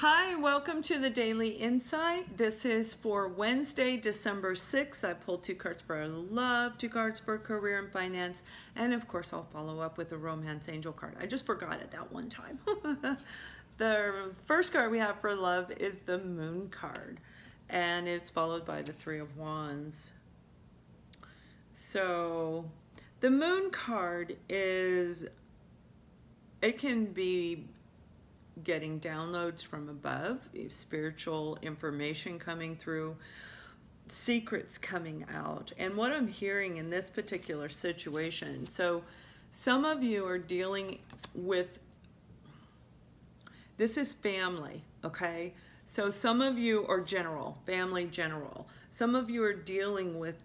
Hi, welcome to the Daily Insight. This is for Wednesday, December 6th. I pulled two cards for love, two cards for career and finance, and of course I'll follow up with a romance angel card. I just forgot it that one time. the first card we have for love is the moon card, and it's followed by the three of wands. So the moon card is, it can be getting downloads from above, spiritual information coming through, secrets coming out. And what I'm hearing in this particular situation, so some of you are dealing with, this is family, okay? So some of you are general, family general. Some of you are dealing with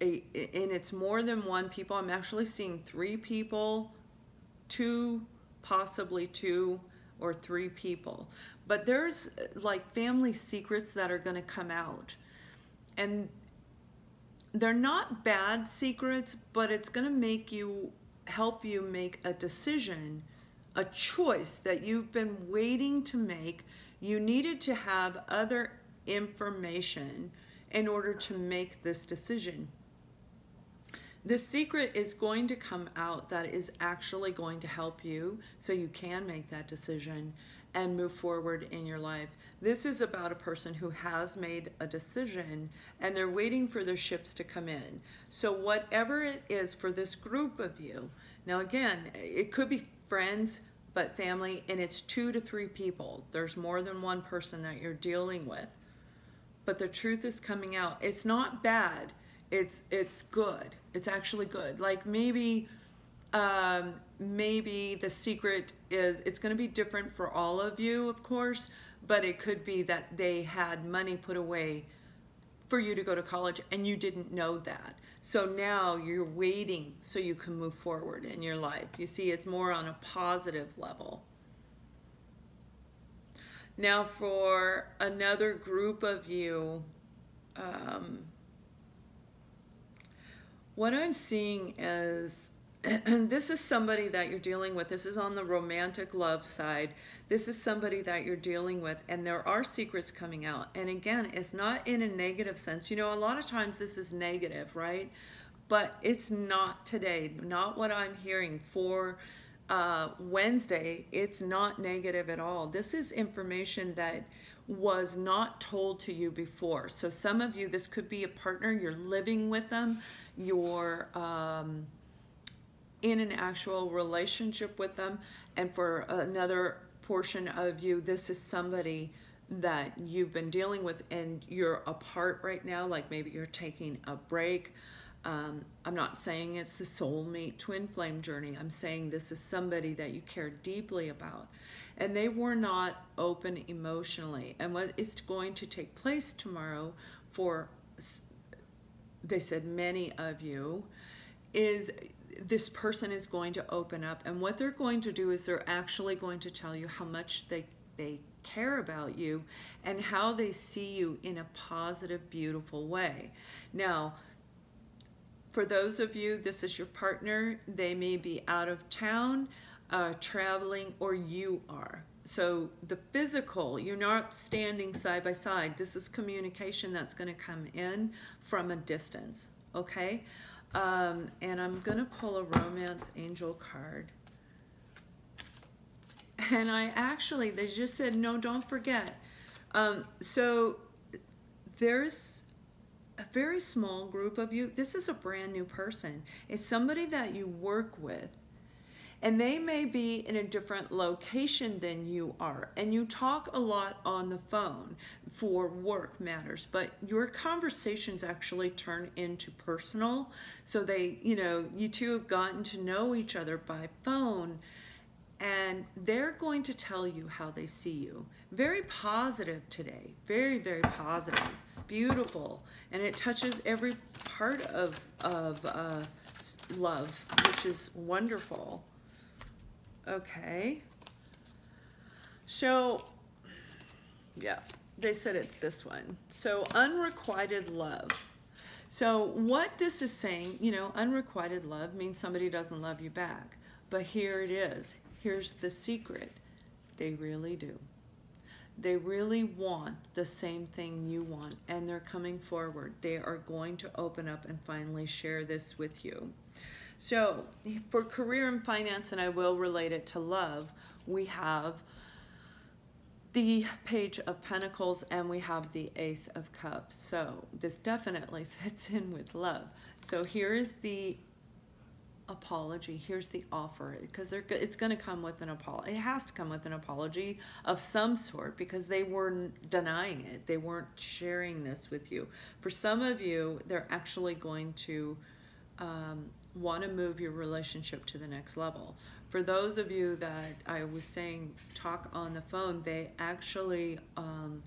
a, and it's more than one people. I'm actually seeing three people, two, possibly two, or three people. But there's like family secrets that are going to come out. And they're not bad secrets, but it's going to make you help you make a decision, a choice that you've been waiting to make. You needed to have other information in order to make this decision. The secret is going to come out that is actually going to help you so you can make that decision and move forward in your life. This is about a person who has made a decision and they're waiting for their ships to come in. So whatever it is for this group of you, now again, it could be friends, but family, and it's two to three people. There's more than one person that you're dealing with. But the truth is coming out. It's not bad it's it's good. It's actually good. Like maybe um, maybe the secret is it's going to be different for all of you, of course, but it could be that they had money put away for you to go to college and you didn't know that. So now you're waiting so you can move forward in your life. You see, it's more on a positive level. Now, for another group of you, um, what I'm seeing is this is somebody that you're dealing with. This is on the romantic love side. This is somebody that you're dealing with, and there are secrets coming out. And again, it's not in a negative sense. You know, a lot of times this is negative, right? But it's not today, not what I'm hearing for uh, Wednesday. It's not negative at all. This is information that was not told to you before. So some of you, this could be a partner, you're living with them, you're um, in an actual relationship with them. And for another portion of you, this is somebody that you've been dealing with and you're apart right now, like maybe you're taking a break. Um, I'm not saying it's the soulmate twin flame journey. I'm saying this is somebody that you care deeply about. And they were not open emotionally. And what is going to take place tomorrow for they said many of you, is this person is going to open up. And what they're going to do is they're actually going to tell you how much they, they care about you and how they see you in a positive, beautiful way. Now, for those of you, this is your partner. They may be out of town, uh, traveling, or you are. So the physical, you're not standing side by side. This is communication that's going to come in from a distance, okay? Um, and I'm going to pull a romance angel card. And I actually, they just said, no, don't forget. Um, so there's a very small group of you. This is a brand new person. It's somebody that you work with and they may be in a different location than you are. And you talk a lot on the phone for work matters but your conversations actually turn into personal. So they you know you two have gotten to know each other by phone and they're going to tell you how they see you. Very positive today. Very very positive. Beautiful. And it touches every part of of uh, love which is wonderful Okay. So, yeah, they said it's this one. So, unrequited love. So, what this is saying, you know, unrequited love means somebody doesn't love you back. But here it is. Here's the secret they really do. they really want the same thing you want and they're coming forward. They are going to open up and finally share this with you. So, for career and finance, and I will relate it to love, we have the Page of Pentacles and we have the Ace of Cups. So, this definitely fits in with love. So, here is the apology. Here's the offer because it's going to come with an apology. It has to come with an apology of some sort because they weren't denying it. They weren't sharing this with you. For some of you, they're actually going to um, want to move your relationship to the next level. For those of you that I was saying talk on the phone, they actually um,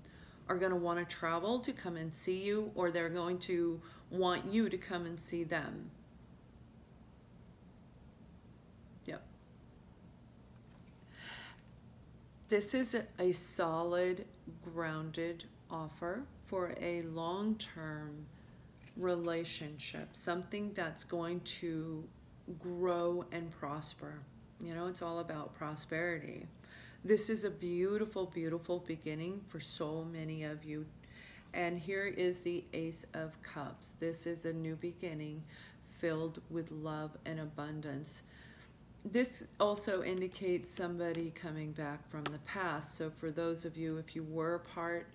are going to want to travel to come and see you or they're going to want you to come and see them Yep. This is a solid, grounded offer for a long term relationship, something that's going to grow and prosper. You know, it's all about prosperity. This is a beautiful, beautiful beginning for so many of you. And here is the Ace of Cups. This is a new beginning filled with love and abundance this also indicates somebody coming back from the past. So for those of you, if you were apart,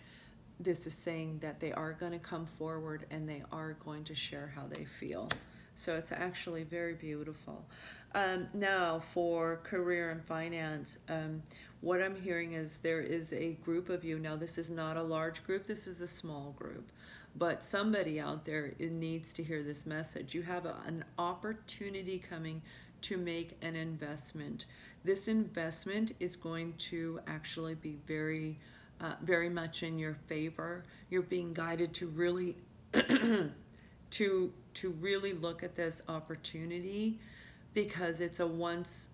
this is saying that they are going to come forward and they are going to share how they feel. So it's actually very beautiful. Um, now for career and finance, um, what I'm hearing is there is a group of you. Now this is not a large group, this is a small group. But somebody out there needs to hear this message. You have a, an opportunity coming to make an investment. This investment is going to actually be very, uh, very much in your favor. You're being guided to really, to to really look at this opportunity because it's a once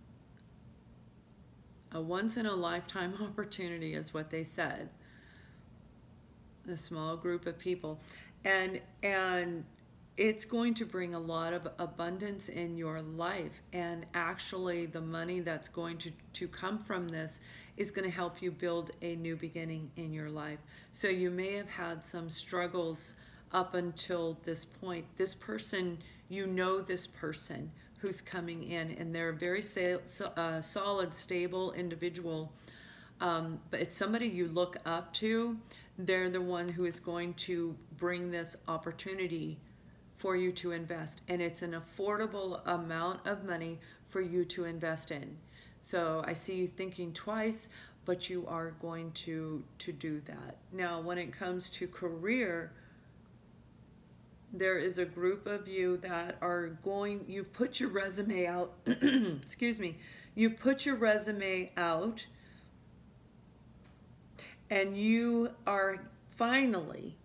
a once in a lifetime opportunity is what they said a small group of people and and it's going to bring a lot of abundance in your life. And actually the money that's going to, to come from this is going to help you build a new beginning in your life. So you may have had some struggles up until this point. This person you know this person who's coming in and they're a very uh, solid stable individual. Um, but it's somebody you look up to. They're the one who is going to bring this opportunity for you to invest and it's an affordable amount of money for you to invest in. So i see you thinking twice but you are going to to do that. Now when it comes to career there is a group of you that are going you've put your resume out excuse me you've put your resume out and you are finally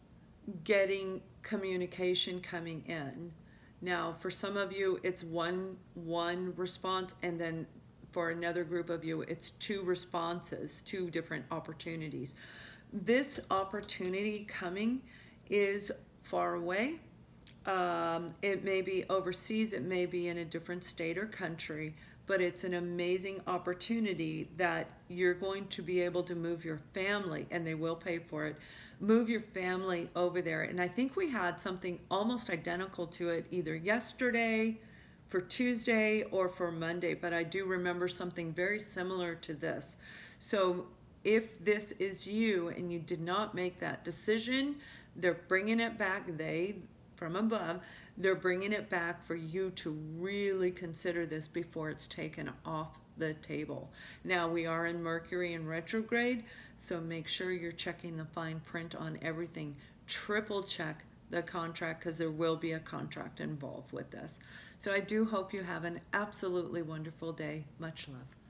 getting communication coming in. Now, for some of you, it's one one response, and then for another group of you, it's two responses, two different opportunities. This opportunity coming is far away. Um, it may be overseas, it may be in a different state or country, but it's an amazing opportunity that you're going to be able to move your family, and they will pay for it, move your family over there. And I think we had something almost identical to it either yesterday, for Tuesday, or for Monday, but I do remember something very similar to this. So if this is you and you did not make that decision, they're bringing it back, they from above, they're bringing it back for you to really consider this before it's taken off the table. Now we are in Mercury in retrograde, so make sure you're checking the fine print on everything. Triple check the contract because there will be a contract involved with this. So I do hope you have an absolutely wonderful day. Much love.